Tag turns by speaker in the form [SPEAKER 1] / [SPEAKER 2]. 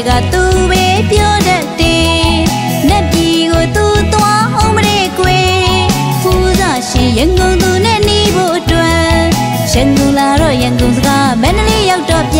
[SPEAKER 1] တွေကသူပဲပြောတတ်တယ်နတ်ပြည်ကိုသူသွားအောင်မရေကွယ်ဖူးစားရှိရန်ကုန်သူနဲ့နေဖို့အတွက်ရန်ကုန်လာတော့ရန်ကုန်စကားမန္တလေးရောက်တော့ပြ